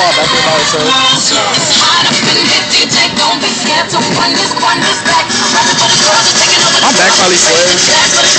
out, so. My back probably swears.